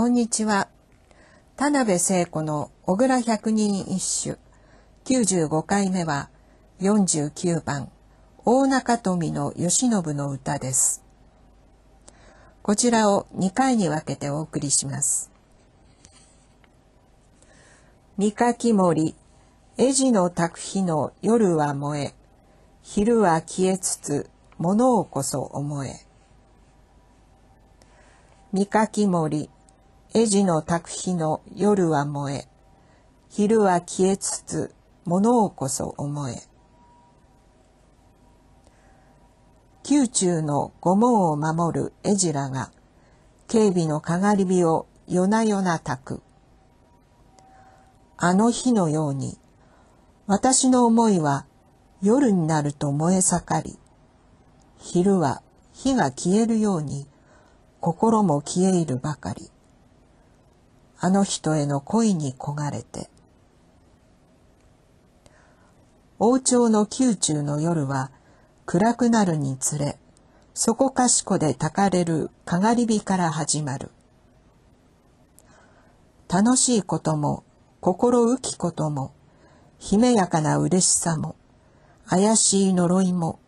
こんにちは。田辺聖子の小倉百人一首95回目は49番大中富の慶喜の歌です。こちらを2回に分けてお送りします。三垣森、絵地の宅日の夜は燃え、昼は消えつつ、物をこそ思え。三垣森、絵地の宅日の夜は燃え、昼は消えつつ、物をこそ思え。宮中の御門を守る絵面が、警備のかがり火を夜な夜な焚く。あの日のように、私の思いは夜になると燃え盛り、昼は火が消えるように、心も消え入るばかり。あの人への恋に焦がれて。王朝の宮中の夜は暗くなるにつれ、そこかしこでたかれるかがり火から始まる。楽しいことも、心浮きことも、姫やかな嬉しさも、怪しい呪いも、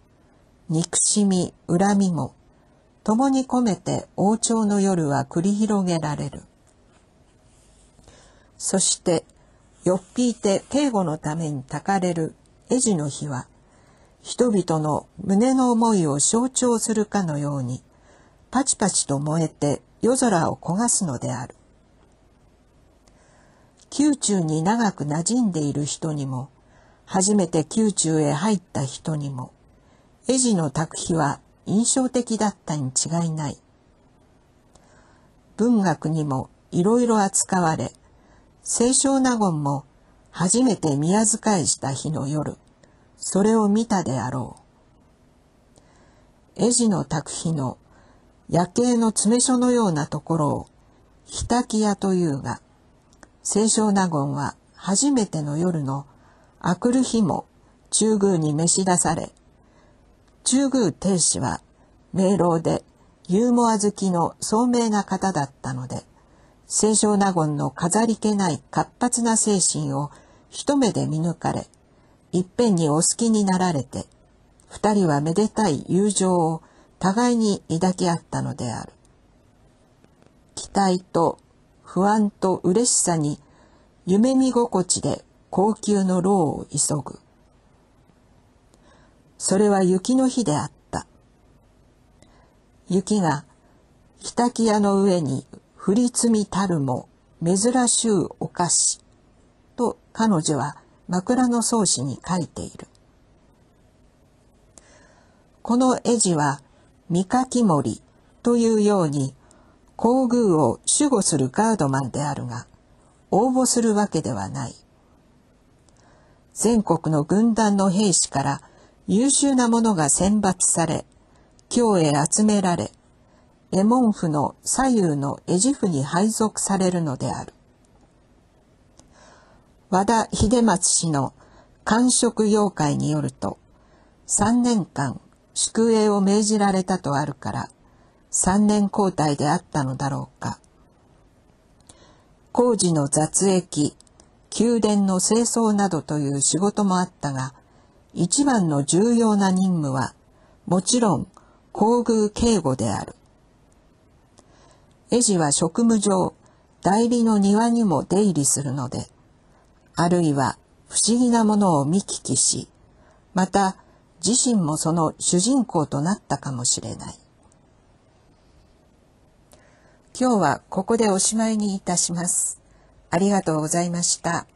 憎しみ、恨みも、共に込めて王朝の夜は繰り広げられる。そして、よっぴいて警護のためにたかれる絵地の日は、人々の胸の思いを象徴するかのように、パチパチと燃えて夜空を焦がすのである。宮中に長く馴染んでいる人にも、初めて宮中へ入った人にも、絵地の卓碑は印象的だったに違いない。文学にもいろいろ扱われ、清少納言も初めて宮遣いした日の夜、それを見たであろう。絵地の卓碑の夜景の詰め所のようなところを、ひたき屋というが、清少納言は初めての夜の明くる日も中宮に召し出され、中宮亭主は明朗でユーモア好きの聡明な方だったので、清少納言の飾り気ない活発な精神を一目で見抜かれ、いっぺんにお好きになられて、二人はめでたい友情を互いに抱き合ったのである。期待と不安と嬉しさに夢見心地で高級の牢を急ぐ。それは雪の日であった。雪が北木屋の上に降り積みたるも珍しゅうお菓子と彼女は枕草子に書いている。この絵地は三垣森というように皇宮を守護するガードマンであるが、応募するわけではない。全国の軍団の兵士から優秀な者が選抜され、京へ集められ、絵門府の左右の絵地府に配属されるのである。和田秀松氏の官職妖怪によると、3年間宿営を命じられたとあるから、三年交代であったのだろうか。工事の雑役、宮殿の清掃などという仕事もあったが、一番の重要な任務は、もちろん皇宮警護である。絵地は職務上、代理の庭にも出入りするので、あるいは不思議なものを見聞きし、また自身もその主人公となったかもしれない。今日はここでおしまいにいたします。ありがとうございました。